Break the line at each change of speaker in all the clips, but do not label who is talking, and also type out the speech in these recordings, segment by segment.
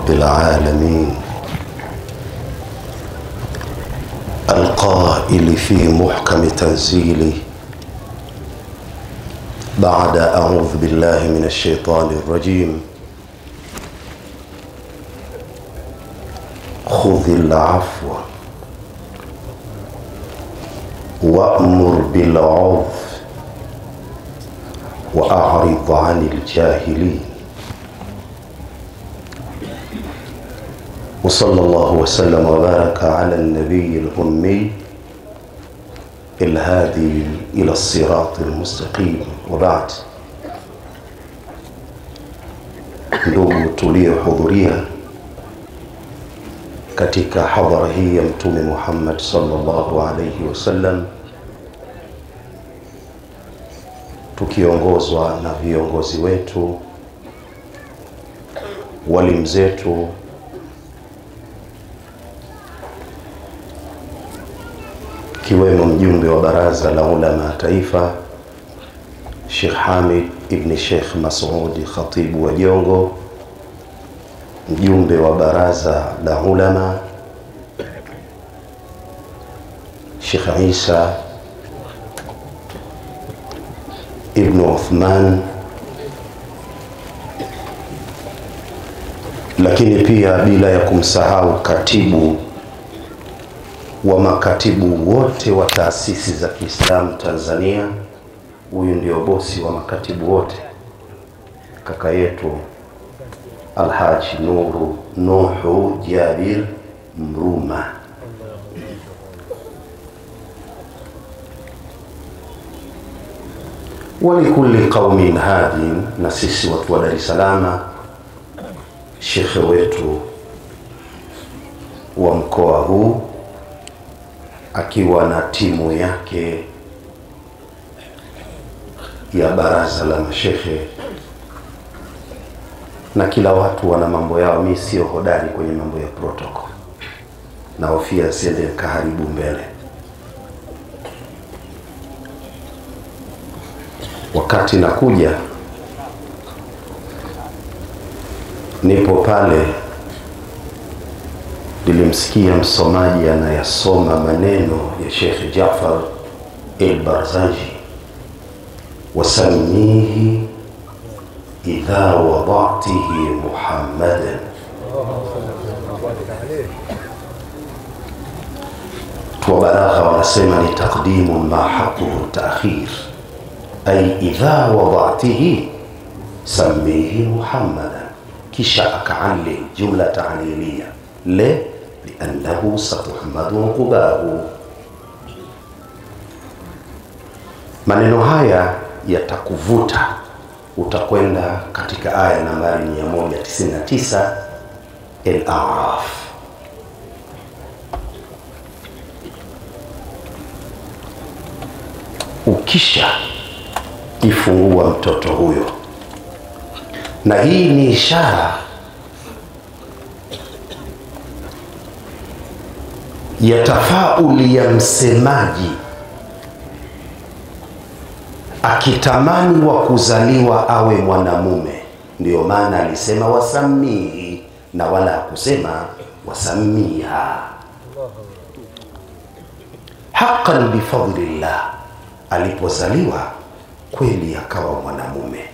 رب العالمين القائل في محكم تنزيله بعد أعوذ بالله من الشيطان الرجيم. خذ العفو وأمر بالعرف وأعرض عن الجاهلين. وصلى الله وسلم وبارك على النبي الأمي الهادي إلى الصراط المستقيم وبعد ndugu tuliohudhuria katika hadhara hii ya mtume Muhammad sallallahu alayhi wasallam tukiongozwa na viongozi wetu walimu zetu kiwemo mjumbe wa baraza la ulama taifa Sheikh Hamid ibn Sheikh Masudi khatibu wa Jongo, mjumbe wa baraza la ulama Sheikh Isa ibn Uthman, lakini pia bila ya kumsahau katibu wa makatibu wote wa taasisi za Kiislamu Tanzania. Huyu ndio bosi wa makatibu wote, kaka yetu Alhaji Nuru Nuhu Jabir Mruma. Walikuli qaumin hadi, na sisi watu wa Dar es Salaam, shekhe wetu wa mkoa huu akiwa na timu yake ya baraza la mashehe na kila watu wana mambo yao. Mi sio hodari kwenye mambo ya protocol, na hofia siende kaharibu mbele. Wakati nakuja, nipo pale nilimsikia msomaji anayasoma maneno ya Sheikh Jafar el-Barzanji, wasamihi idha wadatihi Muhammadan, tua balagha wanasema ni taqdimu ma haquhu ta'khir, ay idha wadatihi samihi Muhammadan, kisha akaalil jumla ta'liliya le liannahu satuhmadu uqubahu. Maneno haya yatakuvuta, utakwenda katika aya nambari 199 Al-A'raf. Ukisha ifungua mtoto huyo, na hii ni ishara ya tafauli ya msemaji akitamani wa kuzaliwa awe mwanamume. ndio maana alisema wasamihi, na wala hakusema wasamiha. Haqqan bifadlillah, alipozaliwa kweli akawa mwanamume,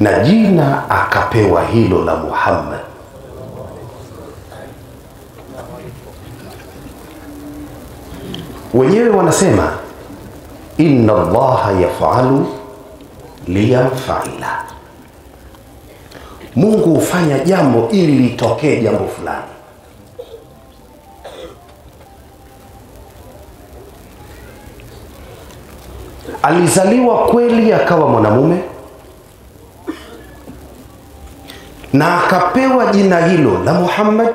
na jina akapewa hilo la Muhammad. Wenyewe wanasema inna allaha yafalu liyamfaila, Mungu hufanya jambo ili litokee jambo fulani. Alizaliwa kweli akawa mwanamume na akapewa jina hilo la Muhammad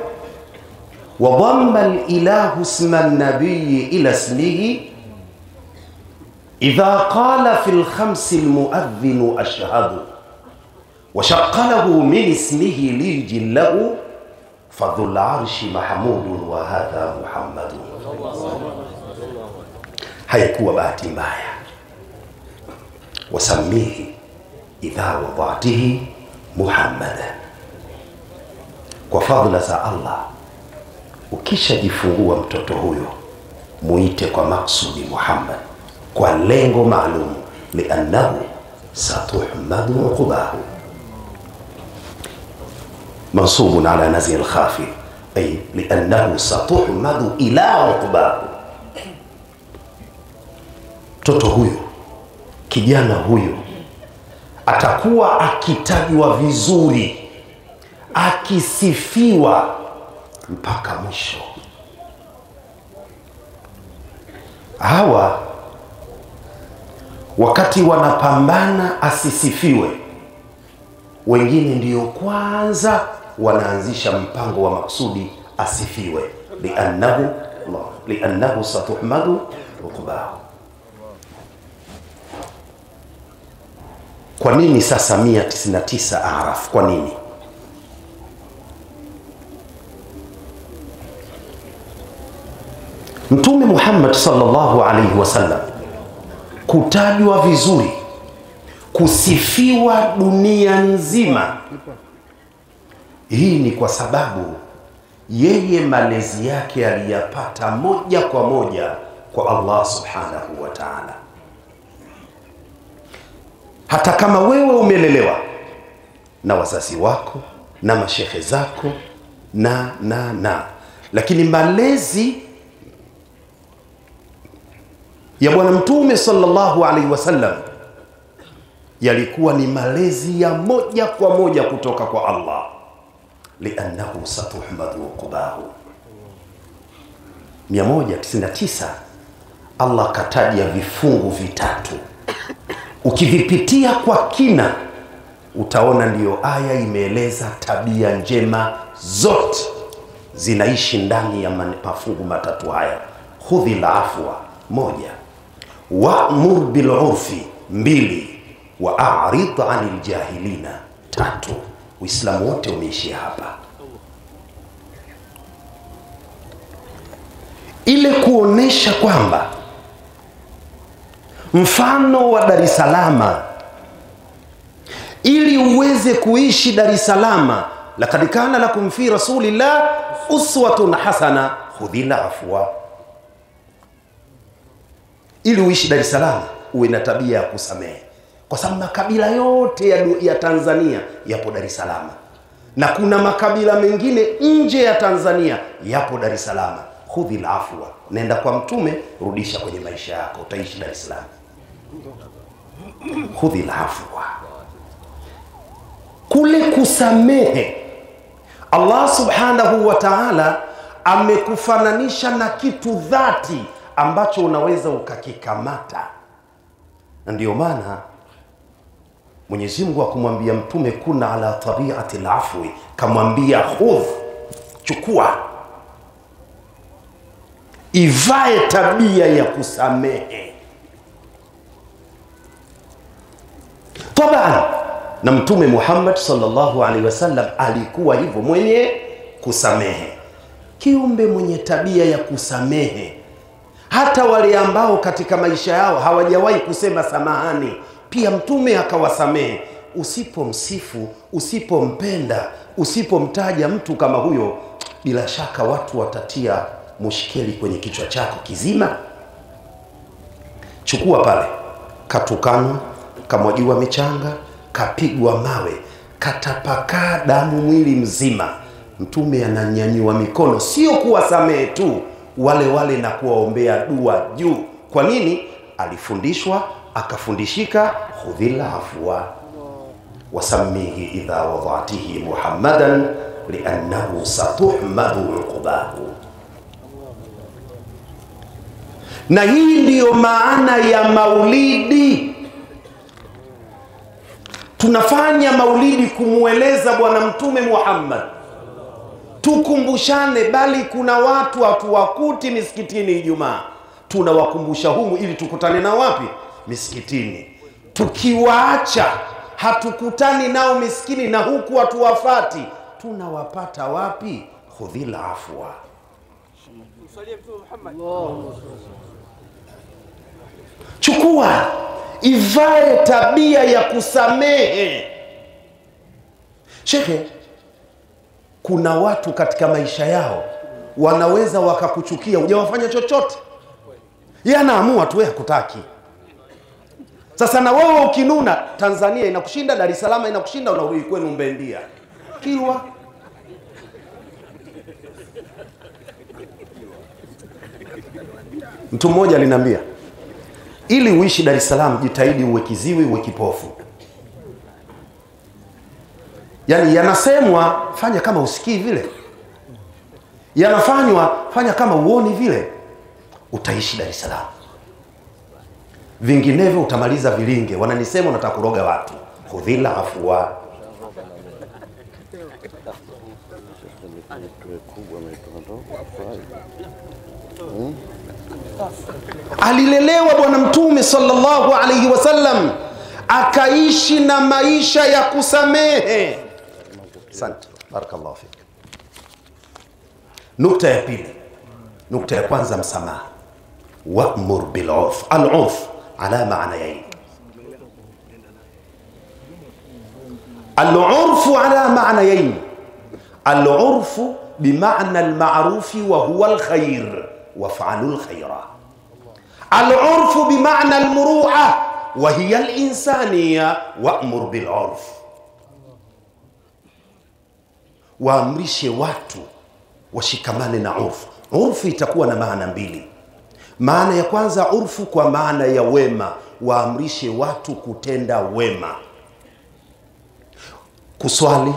وضم الإله اسم النبي إلى اسمه إذا قال في الخمس المؤذن أشهد وشق له من اسمه ليج له فذو العرش محمود وهذا محمد. هيكو bahati مايا وسميه إذا وضعته محمدا. وفضل fadhila za ukishajifungua mtoto huyo muite kwa maksudi Muhammad, kwa lengo maalum, liannahu satuhmadu uqubahu mansubun ala nazi lkhafi ay liannahu satuhmadu ila uqubahu. Mtoto huyo kijana huyo atakuwa akitajwa vizuri, akisifiwa mpaka mwisho. Hawa wakati wanapambana asisifiwe, wengine ndiyo kwanza wanaanzisha mpango wa maksudi asifiwe, liannahu liannahu satuhmadu uqbahu. Kwa nini sasa 199 Araf? Kwa nini? Mtume Muhammad sallallahu alaihi wasallam kutajwa vizuri, kusifiwa dunia nzima. Hii ni kwa sababu yeye malezi yake aliyapata moja kwa moja kwa Allah subhanahu wa ta'ala. Hata kama wewe umelelewa na wazazi wako na mashehe zako na na na, lakini malezi ya Bwana Mtume sallallahu alaihi wasallam yalikuwa ni malezi ya moja kwa moja kutoka kwa Allah, liannahu satuhmadu uqubahu. 199 Allah kataja vifungu vitatu, ukivipitia kwa kina utaona ndiyo aya imeeleza tabia njema zote zinaishi ndani ya mafungu matatu haya. Khudhi afwa moja wamur bilurfi mbili, wa arid anil jahilina tatu. Uislamu wote umeishia hapa, ile kuonesha kwamba mfano wa Dar es Salaam, ili uweze kuishi Dar es Salaam, lakad kana lakum fi rasulillah uswatun hasana, khudhil afwa ili uishi Dar es Salaam uwe na tabia ya kusamehe, kwa sababu makabila yote ya, ya Tanzania yapo Dar es Salaam na kuna makabila mengine nje ya Tanzania yapo Dar es Salaam. Khudhi afwa, nenda kwa Mtume, rudisha kwenye maisha yako, utaishi Dar es Salaam. Khudhi afwa, kule kusamehe. Allah subhanahu wa ta'ala amekufananisha na kitu dhati ambacho unaweza ukakikamata, na ndiyo maana Mwenyezi Mungu akumwambia Mtume kuna ala tabiati lafwi, kamwambia khudh, chukua, ivae tabia ya kusamehe. Taban, na Mtume Muhammad sallallahu alaihi wasallam alikuwa hivyo, mwenye kusamehe, kiumbe mwenye tabia ya kusamehe hata wale ambao katika maisha yao hawajawahi kusema samahani, pia mtume akawasamehe. Usipomsifu, usipompenda, usipomtaja mtu kama huyo, bila shaka watu watatia mushkeli kwenye kichwa chako kizima. Chukua pale, katukanwa, kamwajiwa michanga, kapigwa mawe, katapakaa damu mwili mzima, mtume ananyanyiwa mikono, sio kuwasamehe tu wale wale na kuwaombea dua juu. Kwa nini? Alifundishwa akafundishika, khudhil afwa wasamihi idha wadatihi muhammadan liannahu satuhmadu uqubahu. Na hii ndiyo maana ya maulidi. Tunafanya maulidi kumweleza Bwana Mtume Muhammad tukumbushane, bali kuna watu hatuwakuti misikitini Ijumaa, tunawakumbusha humu ili tukutane nao wapi? Misikitini. Tukiwaacha hatukutani nao miskini, na huku hatuwafati, tunawapata wapi? Khudhil afwa. Chukua, ivae tabia ya kusamehe shekhe kuna watu katika maisha yao wanaweza wakakuchukia ujawafanya chochote. Ye anaamua tu hakutaki. Sasa na wewe ukinuna tanzania inakushinda dar es salaam inakushinda unarudi kwenu mbendia. Kilwa mtu mmoja alinaambia ili uishi dar es salaam jitahidi uwe kiziwi uwe kipofu yaani yanasemwa fanya kama usikii vile. Yanafanywa fanya kama uoni vile. Utaishi dar es salaam. Vinginevyo utamaliza vilinge. Wananisema unataka kuroga watu. Hudhila afua. Alilelewa bwana mtume sallallahu alaihi wasallam akaishi na maisha ya kusamehe asante. Barakallahu fik. Nukta ya pili. Nukta ya kwanza msamaha. Wamur bilurf. Alurf ala maanayain العرف على معنيين العرف بمعنى المعروف وهو الخير وافعلوا الخير العرف بمعنى المروءة وهي الإنسانية وأمر بالعرف waamrishe watu washikamane na urfu. Urfu itakuwa na maana mbili. Maana ya kwanza urfu kwa maana ya wema. Waamrishe watu kutenda wema. Kuswali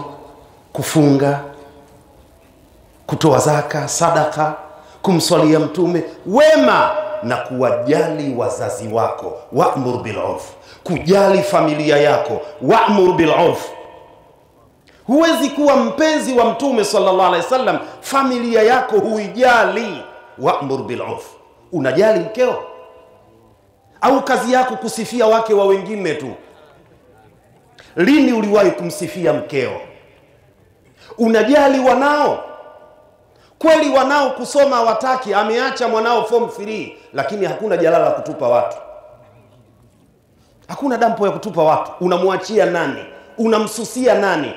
kufunga kutoa zaka sadaka kumswalia mtume. Wema na kuwajali wazazi wako. Wamur bilurf kujali familia yako. Wamur bilurf huwezi kuwa mpenzi wa mtume sallallahu alaihi wasallam familia yako huijali. Wamur bilurf unajali mkeo? Au kazi yako kusifia wake wa wengine tu? Lini uliwahi kumsifia mkeo? Unajali wanao? Kweli wanao kusoma hawataki ameacha mwanao form 3 lakini hakuna jalala la kutupa watu. Hakuna dampo ya kutupa watu. Unamwachia nani? Unamsusia nani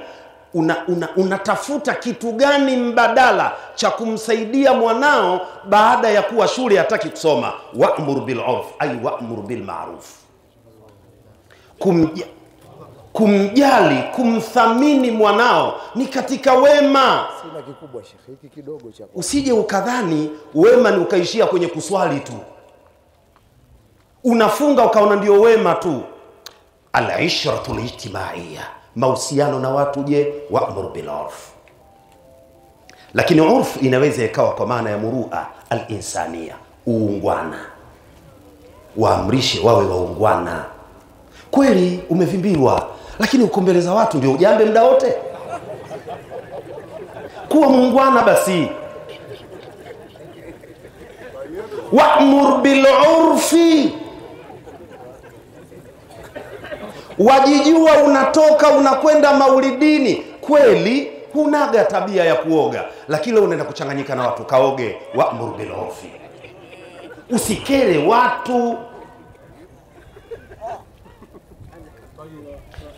una, una, unatafuta kitu gani mbadala cha kumsaidia mwanao baada ya kuwa shule hataki kusoma? Wamur bilurf ay wamur bilmaruf Kumja, kumjali kumthamini mwanao ni katika wema.
Sina kikubwa shekhe, hiki kidogo cha
usije ukadhani wema ni ukaishia kwenye kuswali tu. Unafunga ukaona ndio wema tu. Alishratu lijtimaiya mahusiano na watu je wamur bilurf. Lakini urf inaweza ikawa kwa maana ya murua alinsania uungwana. Waamrishe wawe waungwana. Kweli umevimbiwa lakini uko mbele za watu ndio ujambe mda wote. Kuwa muungwana basi. Wamur bilurfi wajijua unatoka unakwenda maulidini kweli hunaga tabia ya kuoga. Lakini leo unaenda kuchanganyika na watu kaoge wa bilurfi usikere watu.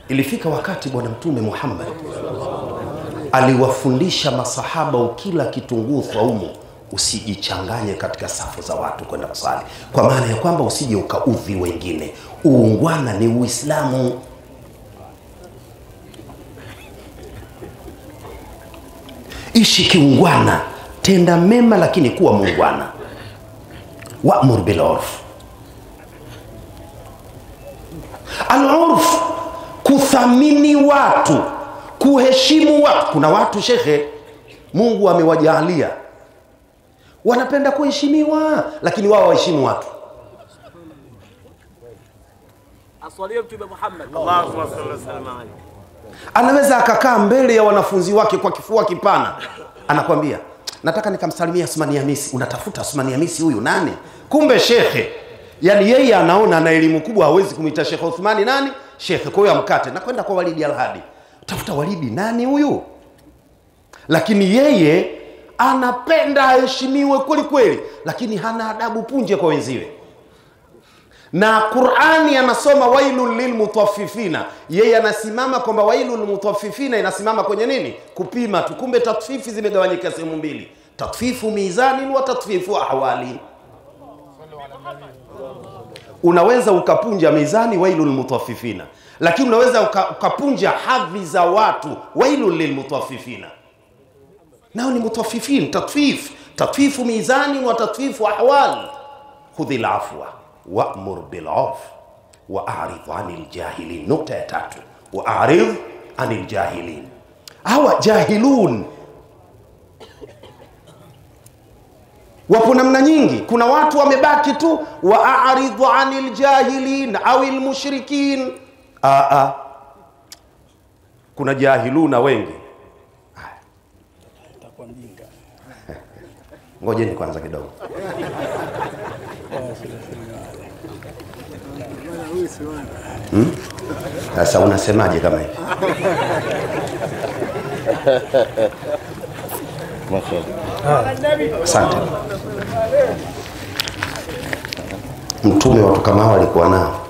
Ilifika wakati bwana mtume muhammad aliwafundisha masahaba ukila kitunguu thaumu usijichanganye katika safu za watu kwenda kusali. Kwa maana ya kwamba usije ukaudhi wengine. Uungwana ni uislamu. Ishi kiungwana. Tenda mema lakini kuwa muungwana. Wamur bilurf. Alurf kuthamini watu kuheshimu watu. Kuna watu shekhe mungu amewajaalia wanapenda kuheshimiwa lakini wao waheshimu watu. Anaweza akakaa mbele ya wanafunzi wake kwa kifua kipana anakwambia nataka nikamsalimia Asmani Hamisi. Unatafuta Asmani Hamisi huyu nani? Kumbe shekhe. Yani yeye anaona ana elimu kubwa hawezi kumwita shekhe Uthmani nani? Shekhe. Kwa hiyo amkate. Nakwenda kwa Walidi Alhadi. Tafuta Walidi nani huyu? Lakini yeye anapenda aheshimiwe kweli kweli lakini hana adabu punje kwa wenziwe. Na qurani anasoma wailun lilmutaffifina. Yeye anasimama kwamba wailun lilmutaffifina inasimama kwenye nini? Kupima tu. Kumbe tatfifi zimegawanyika sehemu mbili. Tatfifu mizanin wa tatfifu ahwalin unaweza ukapunja mizani wailul mutaffifina lakini unaweza uka, ukapunja hadhi za watu wailun lilmutaffifina nao ni mutafifin tatfif tatfifu mizani wa tatfifu ahwal. Khudhi lafwa wamur bilaf wa aridh anil jahilin. Nukta ya tatu wa aridh anil jahilin. Hawa jahilun. Wapo namna nyingi. Kuna watu wamebaki tu wa aridhu anil jahilin au lmushrikin Aa, kuna jahiluna wengi Haya. Ngojeni kwanza kidogo. Sasa Hmm? sasa unasemaje kama hivi? Asante. Mtume watu kama hao alikuwa nao.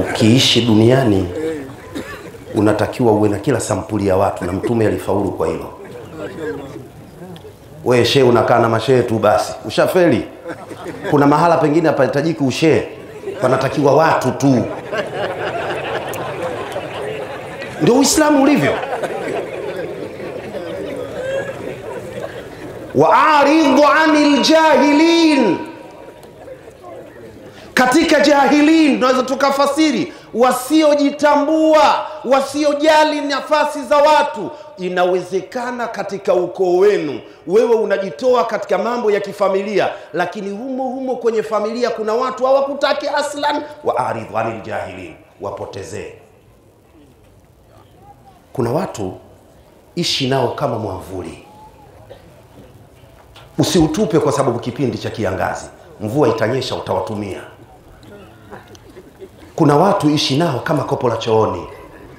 Ukiishi duniani unatakiwa uwe na kila sampuli ya watu na mtume alifaulu kwa hilo wewe shee unakaa na mashee tu basi. Ushafeli. Kuna mahala pengine hapahitajiki ushee panatakiwa watu tu. Ndio uislamu ulivyo. Waaridhu anil ljahilin katika jahilin tunaweza tukafasiri wasiojitambua wasiojali nafasi za watu inawezekana katika ukoo wenu. Wewe unajitoa katika mambo ya kifamilia lakini humo humo kwenye familia kuna watu hawakutaki aslan. Waaridhu anil jahilin wapotezee. Kuna watu ishi nao kama mwamvuli. Usiutupe kwa sababu kipindi cha kiangazi mvua itanyesha utawatumia. Kuna watu ishi nao kama kopo la chooni.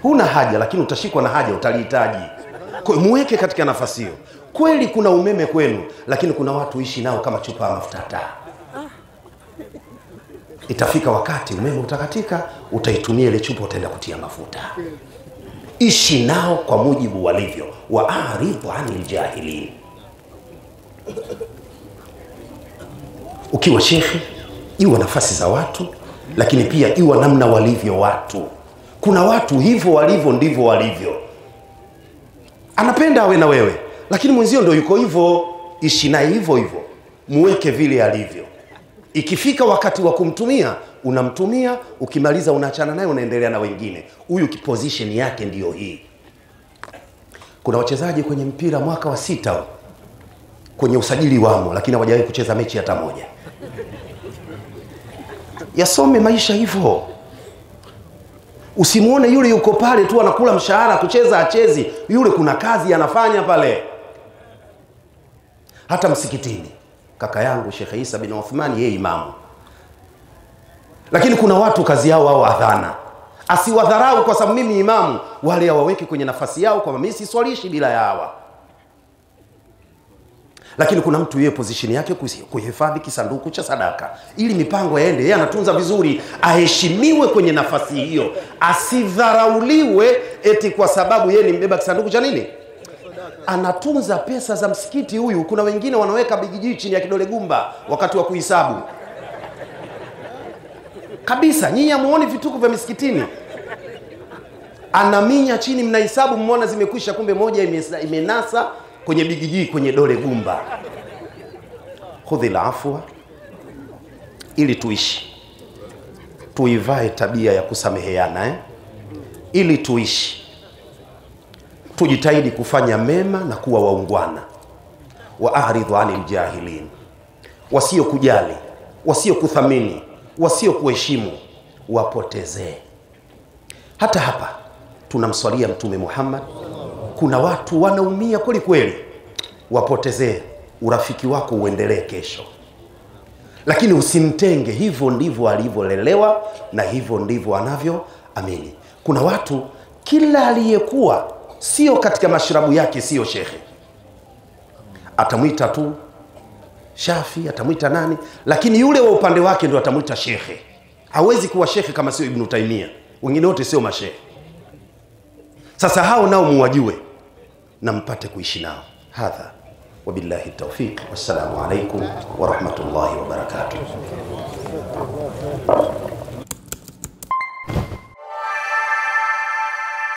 Huna haja lakini utashikwa na haja utalihitaji muweke katika nafasi hiyo. Kweli kuna umeme kwenu lakini kuna watu ishi nao kama chupa ya mafuta taa. Itafika wakati umeme utakatika utaitumia ile chupa utaenda kutia mafuta. Ishi nao kwa mujibu walivyo. Waaridhu anil jahilin. Ukiwa shekhe iwa nafasi za watu lakini pia iwa namna walivyo watu. Kuna watu hivyo walivyo ndivyo walivyo anapenda awe na wewe. Lakini mwenzio ndo yuko hivyo. Ishi naye hivyo hivyo. Muweke vile alivyo. Ikifika wakati wa kumtumia unamtumia. Ukimaliza unaachana naye unaendelea na wengine. Huyu position yake ndiyo hii. Kuna wachezaji kwenye mpira mwaka wa sita kwenye usajili wamo lakini hawajawahi kucheza mechi hata moja. Yasome maisha hivyo usimwone yule yuko pale tu anakula mshahara kucheza achezi yule kuna kazi anafanya pale. Hata msikitini kaka yangu shekhe isa bin uthmani yeye imamu lakini kuna watu kazi yao wao adhana asiwadharau kwa sababu mimi imamu wale hawaweki kwenye nafasi yao kwamba mimi siswalishi bila ya hawa lakini kuna mtu yeye position yake kuhifadhi kisanduku cha sadaka. Ili mipango yaende yeye anatunza vizuri. Aheshimiwe kwenye nafasi hiyo. Asidharauliwe eti kwa sababu yeye ni mbeba kisanduku cha nini? Anatunza pesa za msikiti huyu. Kuna wengine wanaweka bigijii chini ya kidole gumba wakati wa kuhisabu kabisa nyinyi hamuoni vituko vya misikitini? Anaminya chini mnahesabu mmeona zimekwisha kumbe moja imenasa, imenasa kwenye bigijii kwenye dole gumba. Hudhi la lafwa ili tuishi. Tuivae tabia ya kusameheana eh? ili tuishi. Tujitahidi kufanya mema na kuwa waungwana. Wa aridhu anil jahilin. Wasiokujali wasiokuthamini wasiokuheshimu wapotezee. Hata hapa tunamswalia mtume muhammad kuna watu wanaumia kweli kweli, wapotezee urafiki wako uendelee kesho, lakini usimtenge. Hivyo ndivyo alivyolelewa na hivyo ndivyo anavyoamini. Kuna watu kila aliyekuwa sio katika mashirabu yake, sio shekhe, atamwita tu Shafi, atamwita nani, lakini yule wa upande wake ndo atamwita shekhe. Hawezi kuwa shekhe kama sio Ibnu Taimia, wengine wote sio mashehe. Sasa hao nao muwajue na mpate kuishi nao. Hadha wabillahi tawfiq, wassalamu alaikum warahmatullahi wabarakatuh.